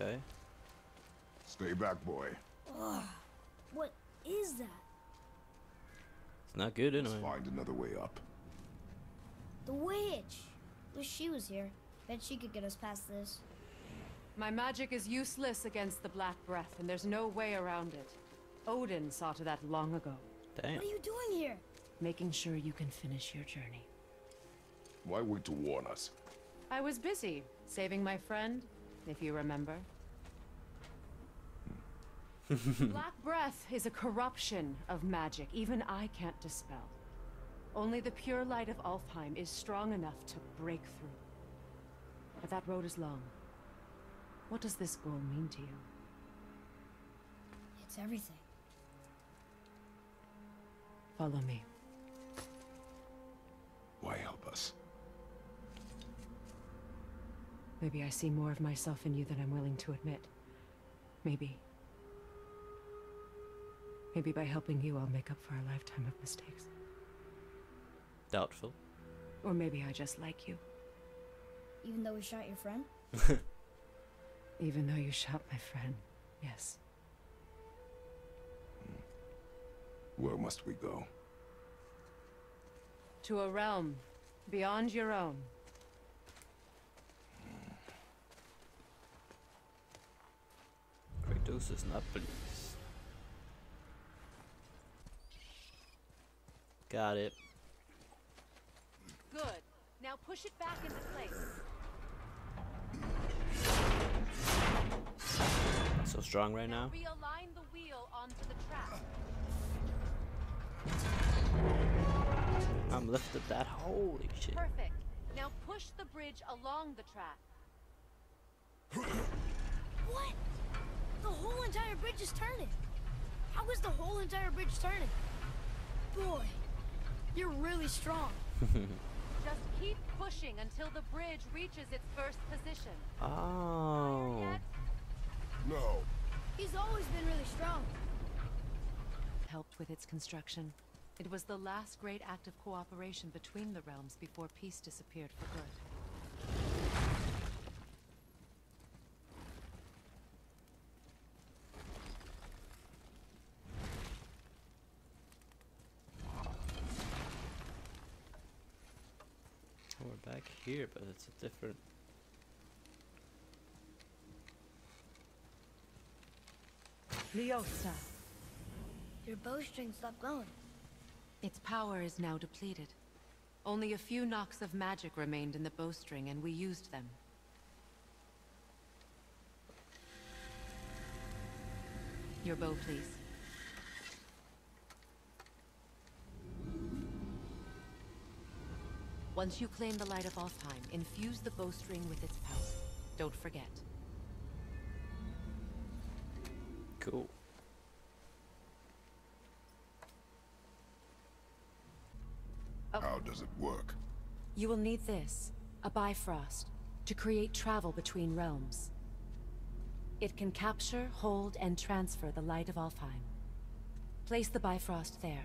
Okay. Stay back, boy. Ugh. What is that? It's not good Let's anyway. find another way up. The witch. Wish she was here. Bet she could get us past this. My magic is useless against the Black Breath, and there's no way around it. Odin saw to that long ago, Damn. What are you doing here? making sure you can finish your journey. Why wait to warn us? I was busy, saving my friend, if you remember. Black Breath is a corruption of magic even I can't dispel. Only the pure light of Alfheim is strong enough to break through. But that road is long. What does this goal mean to you? It's everything. Follow me. Why help us? Maybe I see more of myself in you than I'm willing to admit. Maybe. Maybe by helping you, I'll make up for a lifetime of mistakes. Doubtful. Or maybe I just like you, Even though we shot your friend? even though you shot my friend. Yes. Where must we go? To a realm beyond your own. Kratos is not pleased. Got it. Good. Now push it back into place. So strong right now. realign the wheel onto the track. I'm lifted that. Holy shit. Perfect. Now push the bridge along the track. What? The whole entire bridge is turning. How is the whole entire bridge turning? Boy, you're really strong. Just keep pushing until the bridge reaches its first position. Oh. No. He's always been really strong. helped with its construction. It was the last great act of cooperation between the realms before peace disappeared for good. We're back here, but it's a different. Lyosa. Your bowstring stopped glowing. Its power is now depleted. Only a few knocks of magic remained in the bowstring, and we used them. Your bow, please. Once you claim the Light of Alfheim, infuse the bowstring with its power. Don't forget. Cool. Oh. How does it work? You will need this, a Bifrost, to create travel between realms. It can capture, hold, and transfer the light of Alfheim. Place the Bifrost there.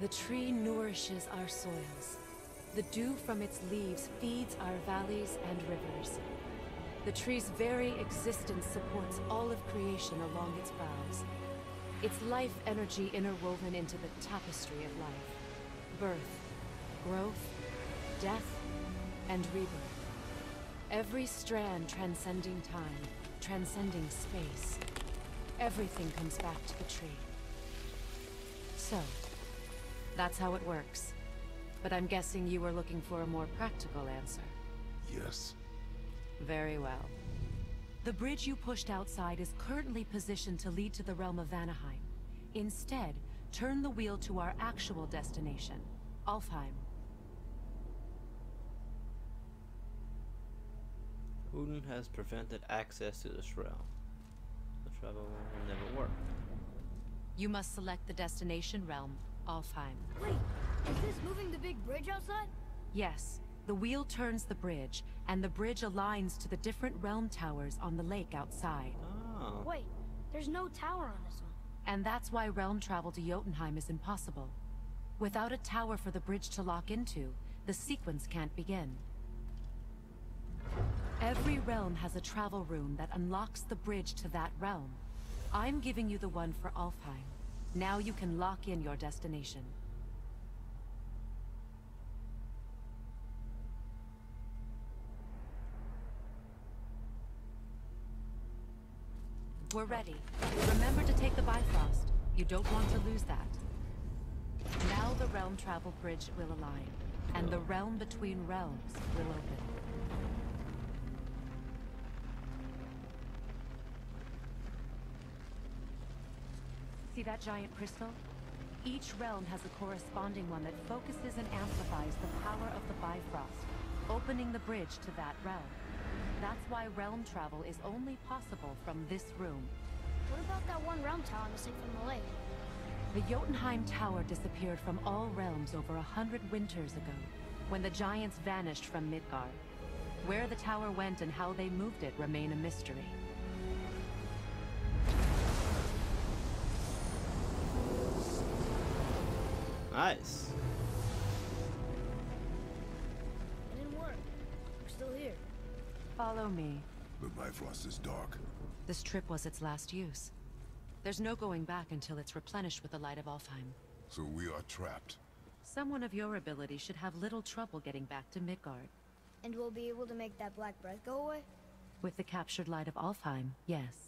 The tree nourishes our soils. The dew from its leaves feeds our valleys and rivers. The tree's very existence supports all of creation along its boughs. Its life energy interwoven into the tapestry of life. Birth, growth, death, and rebirth. Every strand transcending time, transcending space. Everything comes back to the tree. So, that's how it works. But I'm guessing you were looking for a more practical answer. Yes. Very well. The bridge you pushed outside is currently positioned to lead to the realm of Vanaheim. Instead, turn the wheel to our actual destination, Alfheim. Odin has prevented access to this realm. The travel will never work. You must select the destination realm, Alfheim. Wait, is this moving the big bridge outside? Yes, the wheel turns the bridge, and the bridge aligns to the different realm towers on the lake outside. Oh. Wait, there's no tower on this one. And that's why realm travel to Jotunheim is impossible. Without a tower for the bridge to lock into, the sequence can't begin. Every realm has a travel room that unlocks the bridge to that realm. I'm giving you the one for Alfheim. Now you can lock in your destination. We're ready. Remember to take the Bifrost. You don't want to lose that. Now the realm travel bridge will align, and the realm between realms will open. See that giant crystal? Each realm has a corresponding one that focuses and amplifies the power of the Bifrost, opening the bridge to that realm. That's why realm travel is only possible from this room. What about that one realm tower missing from the lake? The Jotunheim Tower disappeared from all realms over a hundred winters ago, when the giants vanished from Midgard. Where the tower went and how they moved it remain a mystery. Nice. It didn't work. We're still here. Follow me. The Bifrost is dark. This trip was its last use. There's no going back until it's replenished with the light of Alfheim. So we are trapped. Someone of your ability should have little trouble getting back to Midgard. And we'll be able to make that black breath go away? With the captured light of Alfheim, yes.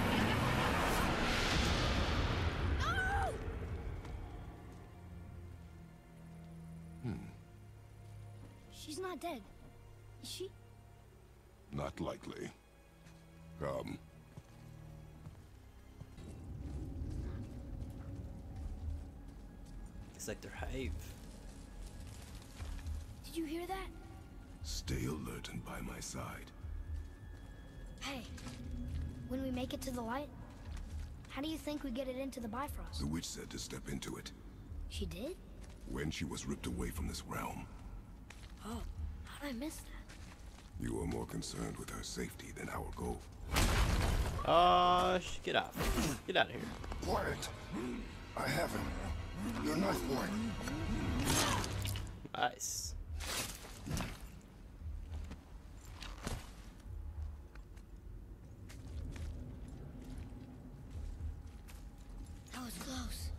Not likely. Come. It's like their hive. Did you hear that? Stay alert and by my side. Hey, when we make it to the light, how do you think we get it into the Bifrost? The witch said to step into it She did? when she was ripped away from this realm. Oh, how did I miss that? You are more concerned with her safety than our goal. Uh, get out. Get out of here. Quiet! I have him. Your knife point. Nice. That was close.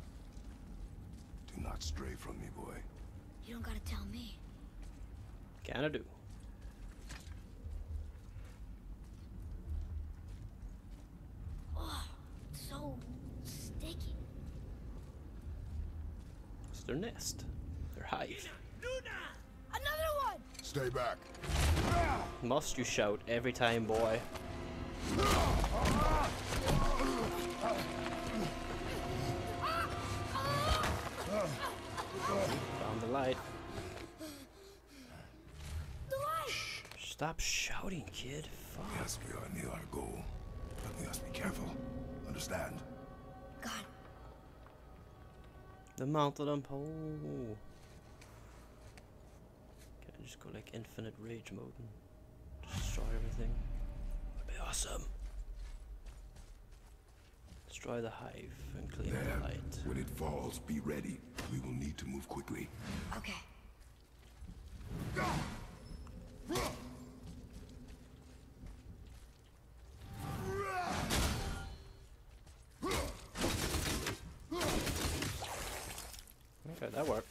Do not stray from me, boy. You don't gotta tell me. Kinda do. their nest, their hive. Another one! Stay back. Must you shout every time, boy? Found the light. The light! Stop shouting, kid. Fuck. Yes, we are near our goal. But we must be careful. Understand? The mounted on pole. Can I just go like infinite rage mode and destroy everything? That'd be awesome. Destroy the hive and clean There. the light. When it falls, be ready. We will need to move quickly. okay. Okay, that worked.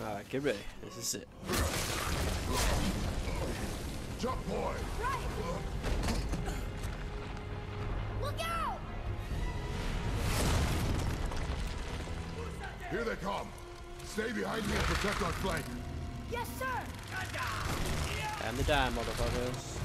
Alright, get ready. This is it. Jump, boy! Right! Look out! Here they come. Stay behind me and protect our flank. Yes, sir! And the die, motherfuckers.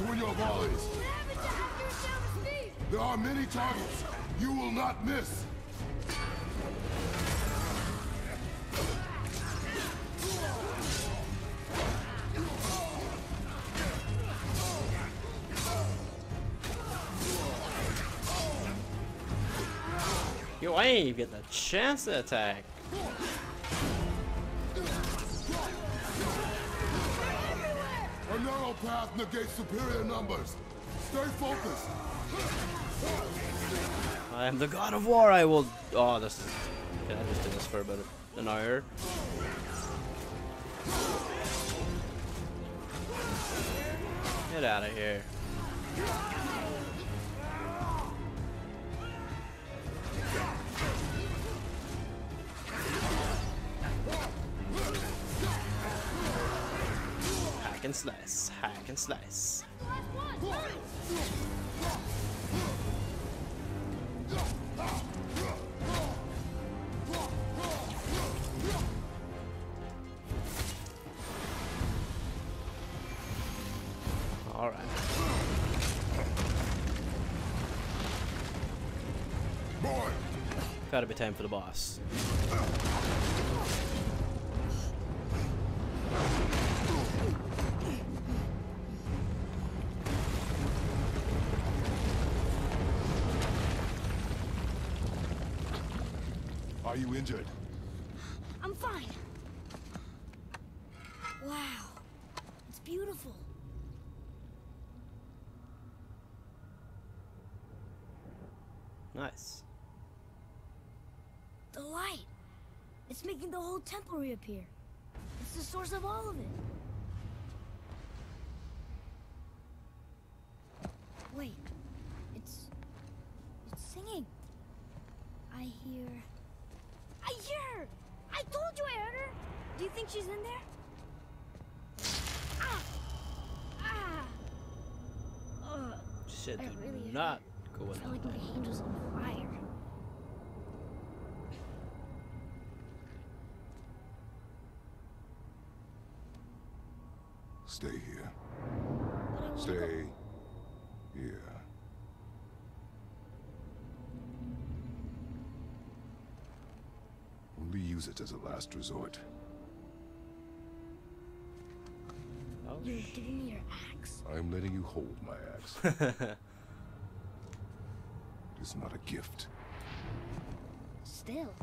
Between your volleys. There are many targets. You will not miss. you ain't even get the chance to attack. Narrow path negates superior numbers. Stay focused. I am the god of war. I will. Oh, this. Is... Can I just do this for about an hour? Get out of here. Hack and slice. Hack and slice. Last one! Hurry! All right. Gotta be time for the boss. Are you injured? I'm fine. Wow. It's beautiful. Nice. The light. It's making the whole temple reappear. It's the source of all of it. Wait. It's... It's singing. I hear... I hear her! I told you I heard her! Do you think she's in there? Ah! Ah! Ugh. She said I do really not go I in feel like my way. angel's on fire. Stay here. But I wanna Stay here. Only use it as a last resort. You're giving me your axe? I'm letting you hold my axe. it is not a gift. Still.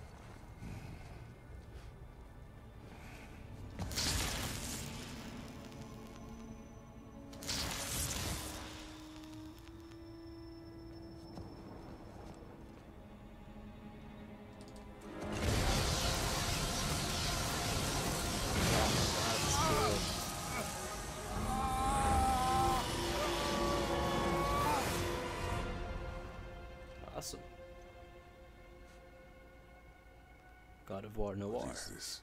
Of War Noir. What is this?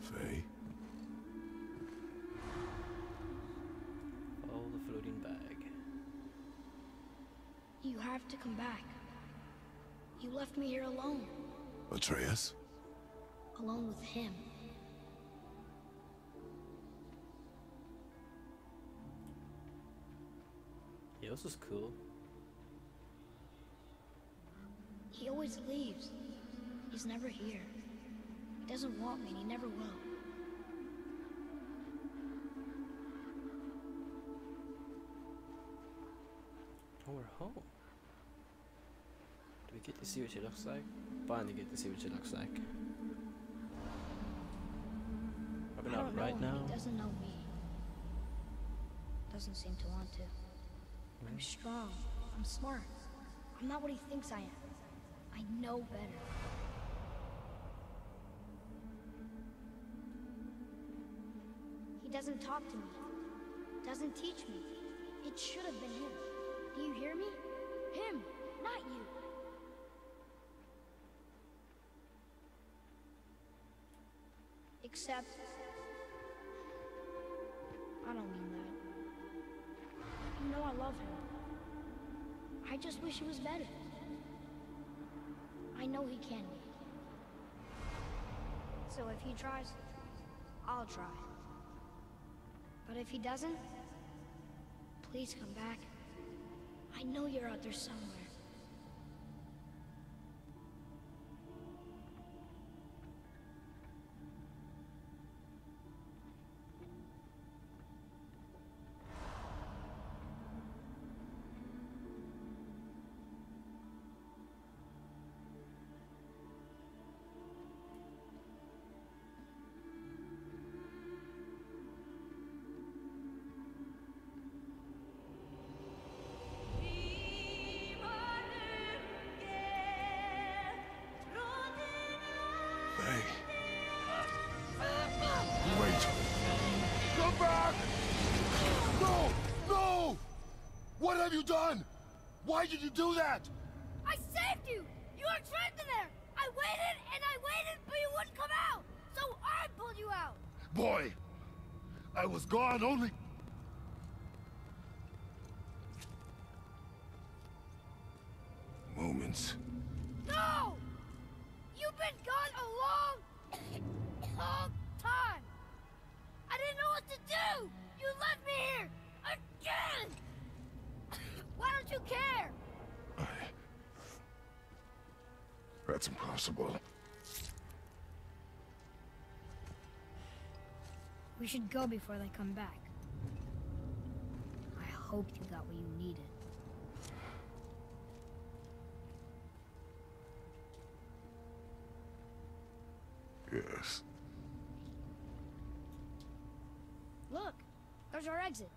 Faye? Oh, the floating bag. You have to come back. You left me here alone. Atreus? Alone with him. Yeah, this is cool. He always leaves. He's never here. He doesn't want me and he never will. Oh, we're home. Do we get to see what she looks like? Finally get to see what she looks like. Probably not right now. He doesn't know me. Doesn't seem to want to. I'm hmm. strong. I'm smart. I'm not what he thinks I am. I know better. He doesn't talk to me. Doesn't teach me. It should have been him. Do you hear me? Him, not you. Except... I don't mean that. You know I love him. I just wish he was better. Know he can be. So if he tries, I'll try. But if he doesn't, please come back. I know you're out there somewhere. Have you done? Why did you do that? I saved you! You were trapped in there! I waited and I waited, but you wouldn't come out! So I pulled you out! Boy, I was gone only... Moments. No! You've been gone a long, long time! I didn't know what to do! You left me here! Again! Why don't you care? I... That's impossible. We should go before they come back. I hope you got what you needed. Yes. Look, there's our exit.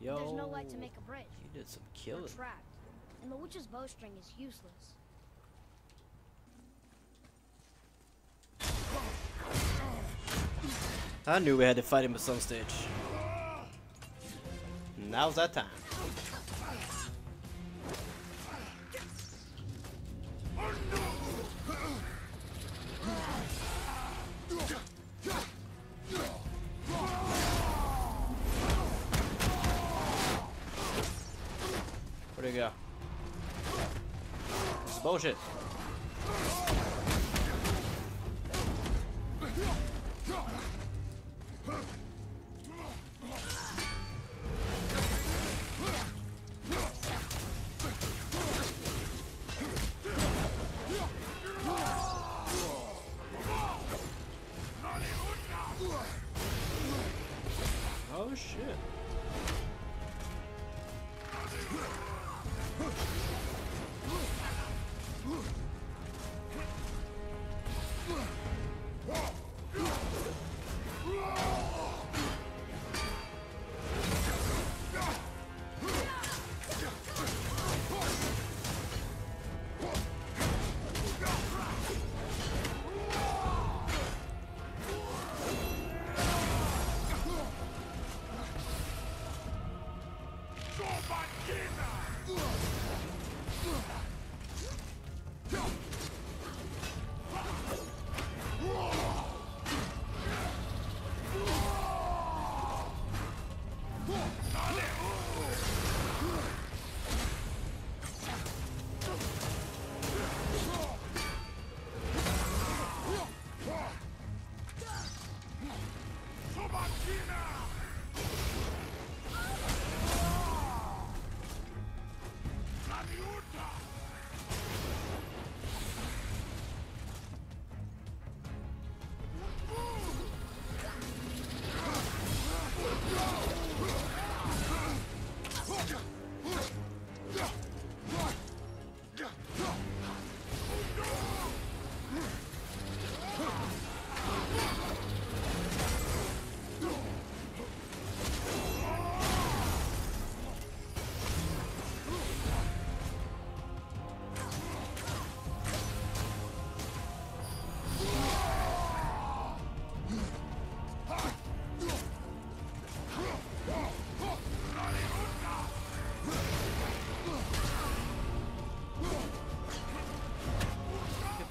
Yo, There's no light to make a bridge. You did some killing. We're killing. trapped, and the witch's bowstring is useless. I knew we had to fight him at some stage. Now's that time. Where'd he go? Bullshit. Get out!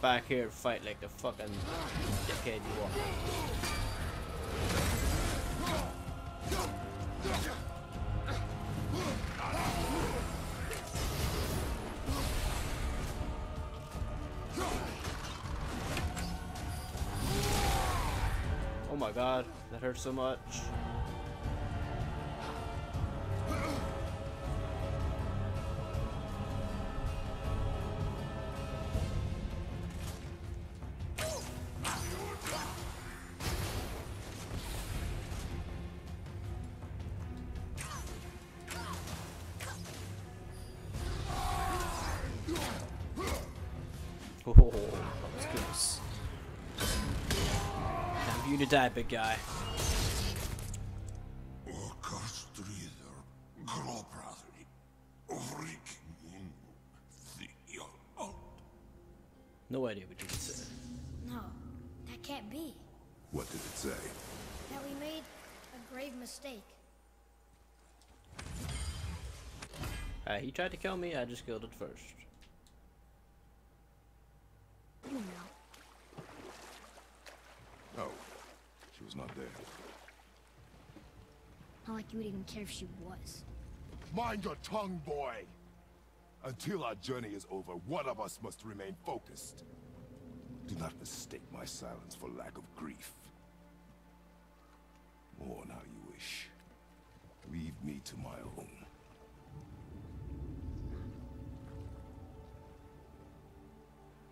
Back here and fight like the fucking dickhead you are. Oh my god, that hurts so much. Die, big guy. Orkestriður, gróbræðri, ríkingin, þjóð. No idea what you can say. No, that can't be. What did it say? That we made a grave mistake. Uh, he tried to kill me, I just killed it first. You know. Oh, she was not there. Not like you would even care if she was. Mind your tongue, boy! Until our journey is over, one of us must remain focused. Do not mistake my silence for lack of grief. Mourn how you wish. Leave me to my own.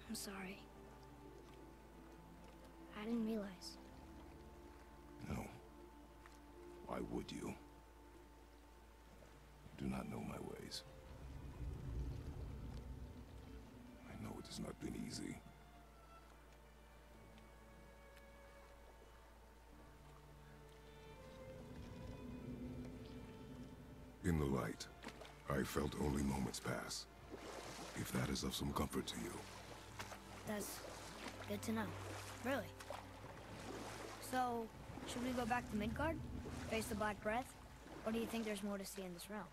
I'm sorry. I didn't realize. No. Why would you? You do not know my ways. I know it has not been easy. In the light, I felt only moments pass. If that is of some comfort to you. That's good to know. Really. So, should we go back to Midgard? Face the Black Breath? Or do you think there's more to see in this realm?